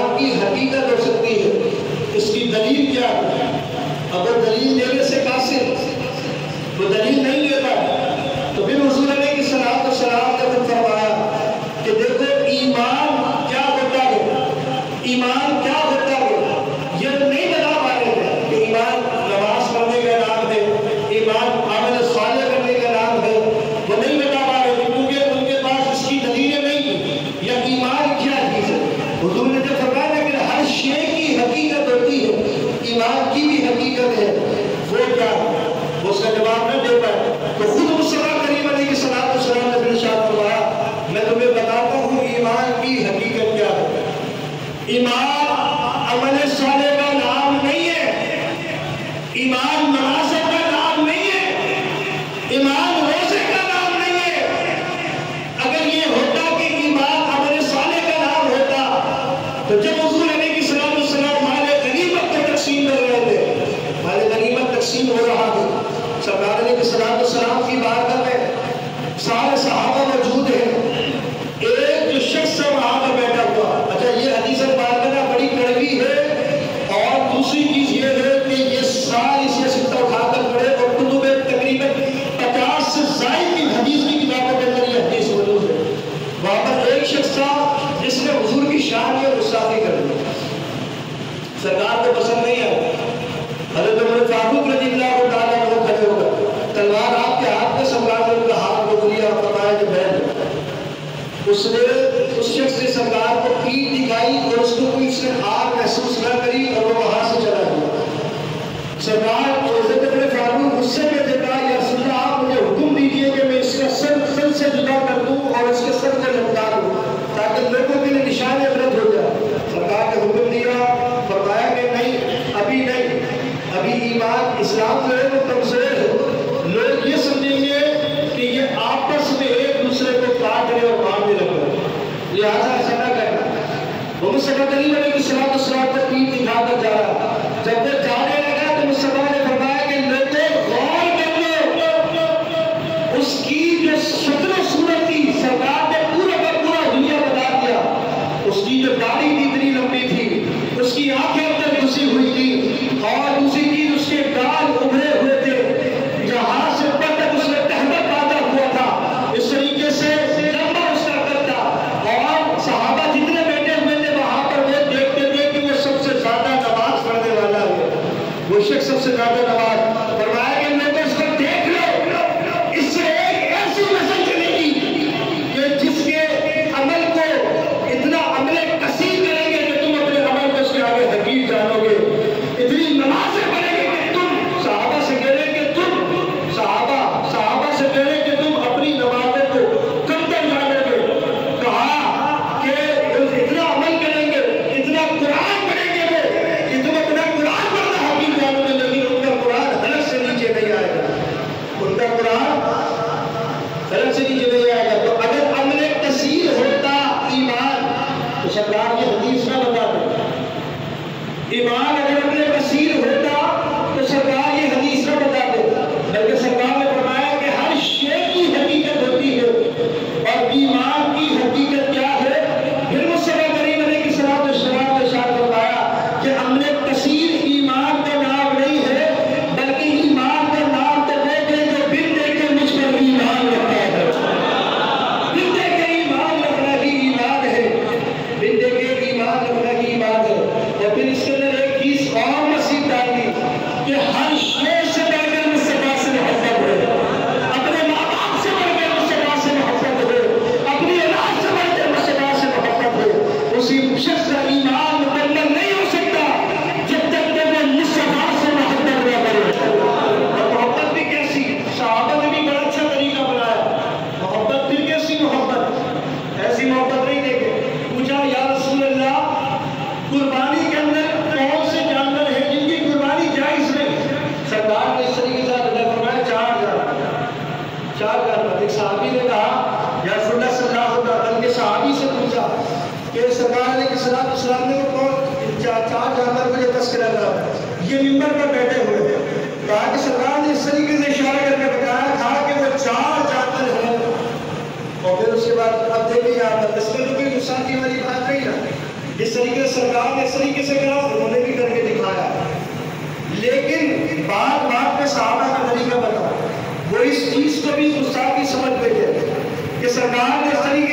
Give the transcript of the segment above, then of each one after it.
कलाम की हकीकत हो सकती है। इसकी दलील क्या है? अगर दलील देने से कासिर तो दलील Paulo, Deus. की बात इस्लाम जो है वो कम से लोग ये समझेंगे कि ये आपस में एक दूसरे को काट रहे और मारने लगे लिहाजा ऐसा ना करना। वो भी कहते नहीं बने कि सलात सलात तक की जा रहा जब तक जा एक सरकार ने किसरा इस्लाम ने कौन? चार जानवर को जो तस्करा करा ये मिंबर पर बैठे हुए थे। कहा कि सरकार ने इस तरीके से इशारा करके बताया था कि वो चार जानवर हैं। और फिर उसके बाद अब देखिए आप इसमें तो कोई नुकसान की वाली बात नहीं ना जिस तरीके से सरकार ने इस तरीके से करा उन्होंने भी करके दिखाया। लेकिन बार बार पे साहबा का तरीका बता वो इस चीज़ को भी गुस्सा की समझ गए कि सरकार ने इस तरीके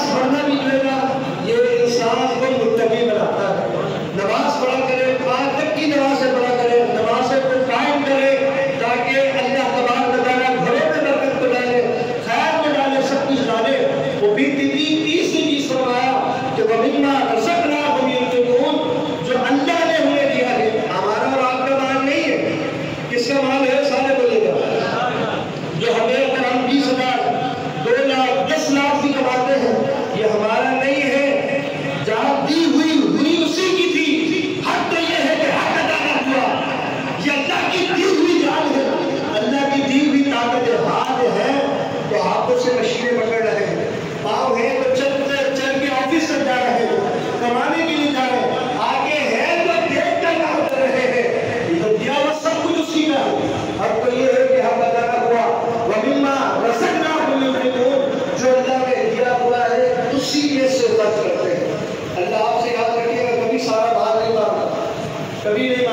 That's for me. David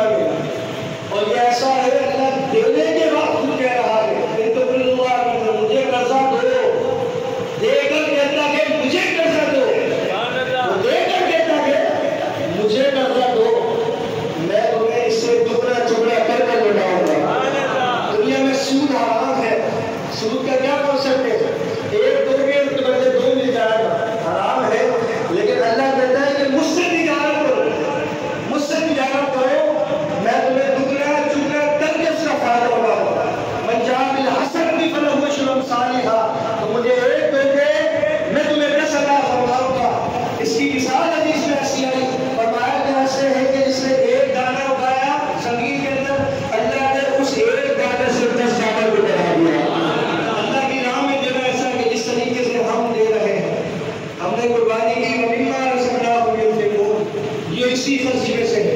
इसी फलसफे से है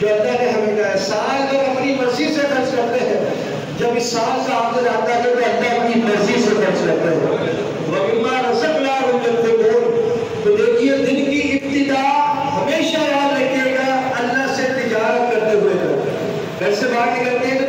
जो अल्लाह ने हमें कहा साल अगर अपनी मर्ज़ी से खर्च करते हैं। जब इस साल से आपसे जाता है तो अल्लाह अपनी मर्ज़ी से खर्च करते हैं। तो से तिजारत करते हुए। घर हैं तो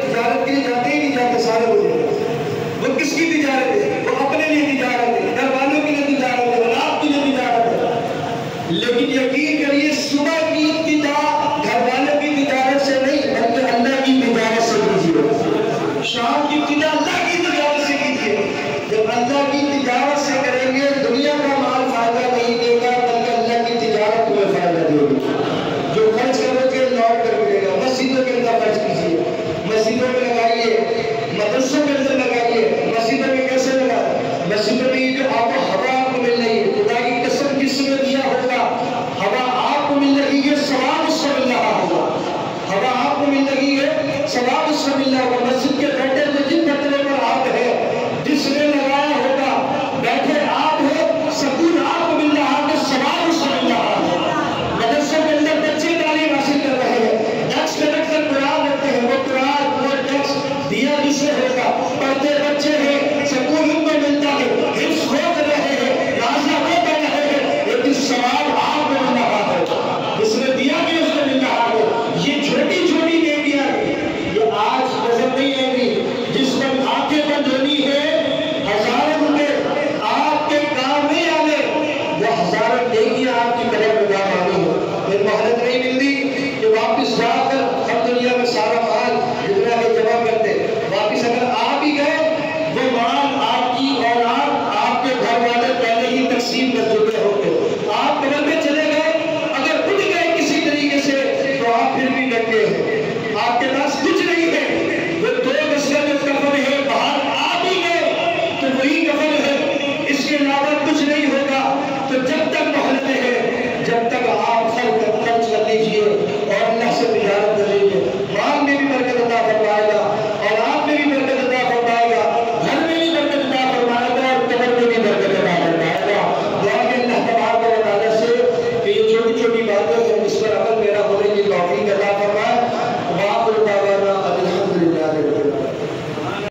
सवाब उसमें मिल रहा मस्जिद के बैठ